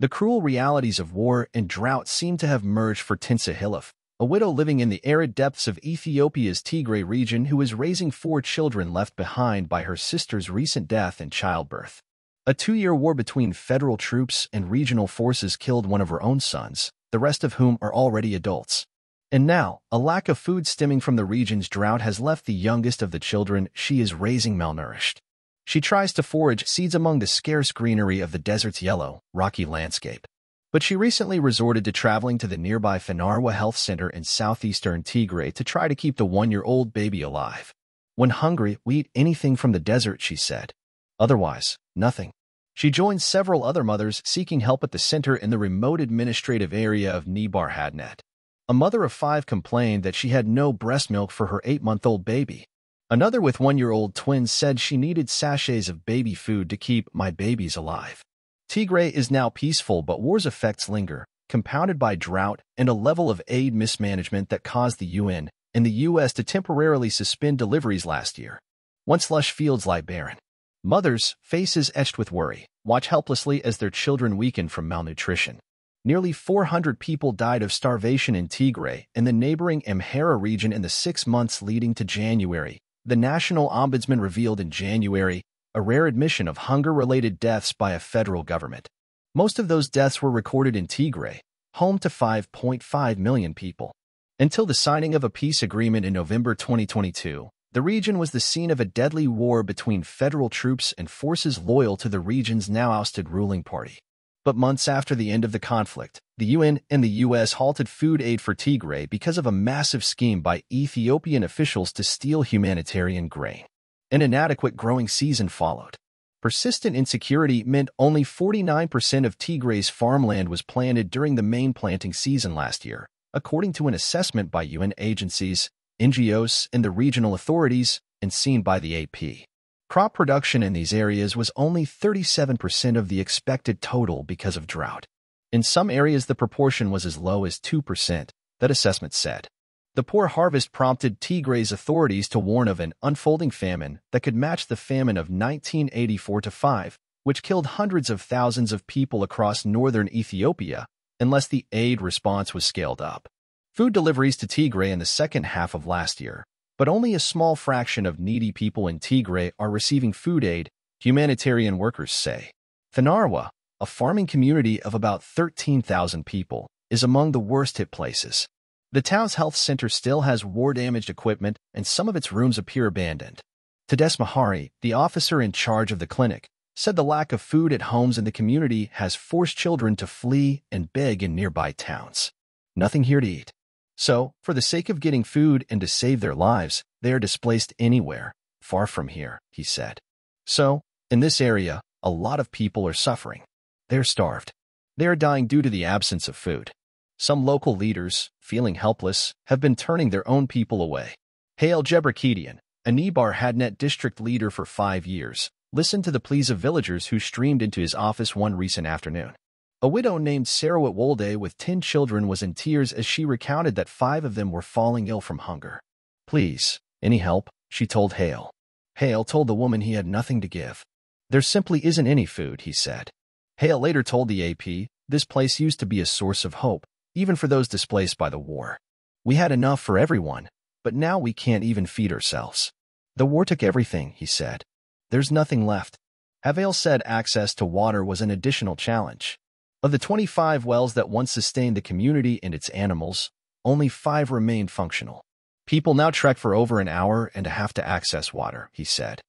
The cruel realities of war and drought seem to have merged for Tinsa Hilaf, a widow living in the arid depths of Ethiopia's Tigray region who is raising four children left behind by her sister's recent death in childbirth. A two-year war between federal troops and regional forces killed one of her own sons, the rest of whom are already adults. And now, a lack of food stemming from the region's drought has left the youngest of the children she is raising malnourished. She tries to forage seeds among the scarce greenery of the desert's yellow, rocky landscape. But she recently resorted to traveling to the nearby Fanarwa Health Center in southeastern Tigray to try to keep the one-year-old baby alive. When hungry, we eat anything from the desert, she said. Otherwise, nothing. She joined several other mothers seeking help at the center in the remote administrative area of Nebar Hadnet. A mother of five complained that she had no breast milk for her eight-month-old baby. Another with one-year-old twins said she needed sachets of baby food to keep my babies alive. Tigray is now peaceful, but war's effects linger, compounded by drought and a level of aid mismanagement that caused the UN and the U.S. to temporarily suspend deliveries last year. Once lush fields lie barren. Mothers, faces etched with worry, watch helplessly as their children weaken from malnutrition. Nearly 400 people died of starvation in Tigray and the neighboring Amhara region in the six months leading to January, the National Ombudsman revealed in January a rare admission of hunger-related deaths by a federal government. Most of those deaths were recorded in Tigray, home to 5.5 million people. Until the signing of a peace agreement in November 2022, the region was the scene of a deadly war between federal troops and forces loyal to the region's now ousted ruling party. But months after the end of the conflict, the UN and the U.S. halted food aid for Tigray because of a massive scheme by Ethiopian officials to steal humanitarian grain. An inadequate growing season followed. Persistent insecurity meant only 49% of Tigray's farmland was planted during the main planting season last year, according to an assessment by UN agencies, NGOs, and the regional authorities, and seen by the AP. Crop production in these areas was only 37% of the expected total because of drought. In some areas, the proportion was as low as 2%, that assessment said. The poor harvest prompted Tigray's authorities to warn of an unfolding famine that could match the famine of 1984-5, which killed hundreds of thousands of people across northern Ethiopia unless the aid response was scaled up. Food deliveries to Tigray in the second half of last year but only a small fraction of needy people in Tigray are receiving food aid, humanitarian workers say. Fanarwa, a farming community of about 13,000 people, is among the worst hit places. The town's health center still has war-damaged equipment and some of its rooms appear abandoned. Tades Mahari, the officer in charge of the clinic, said the lack of food at homes in the community has forced children to flee and beg in nearby towns. Nothing here to eat. So, for the sake of getting food and to save their lives, they are displaced anywhere, far from here, he said. So, in this area, a lot of people are suffering. They're starved. They are dying due to the absence of food. Some local leaders, feeling helpless, have been turning their own people away. Haile Gebrekidan, a Nebar Hadnet district leader for five years, listened to the pleas of villagers who streamed into his office one recent afternoon. A widow named Sarawat Wolde with ten children was in tears as she recounted that five of them were falling ill from hunger. Please, any help? she told Hale. Hale told the woman he had nothing to give. There simply isn't any food, he said. Hale later told the AP, this place used to be a source of hope, even for those displaced by the war. We had enough for everyone, but now we can't even feed ourselves. The war took everything, he said. There's nothing left. Havale said access to water was an additional challenge. Of the 25 wells that once sustained the community and its animals, only five remained functional. People now trek for over an hour and a half to access water, he said.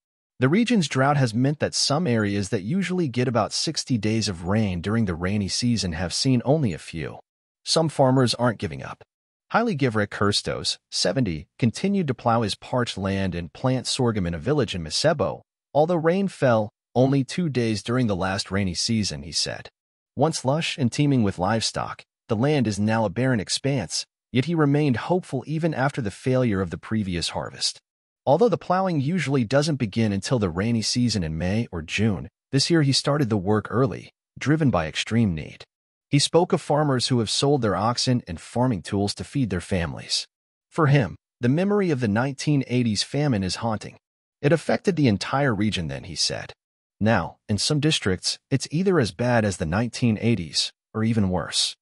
The region's drought has meant that some areas that usually get about 60 days of rain during the rainy season have seen only a few. Some farmers aren't giving up. Haile Givrek Kirstos, 70, continued to plow his parched land and plant sorghum in a village in Masebo, although rain fell only two days during the last rainy season, he said. Once lush and teeming with livestock, the land is now a barren expanse, yet he remained hopeful even after the failure of the previous harvest. Although the plowing usually doesn't begin until the rainy season in May or June, this year he started the work early, driven by extreme need. He spoke of farmers who have sold their oxen and farming tools to feed their families. For him, the memory of the 1980s famine is haunting. It affected the entire region then, he said. Now, in some districts, it's either as bad as the 1980s or even worse.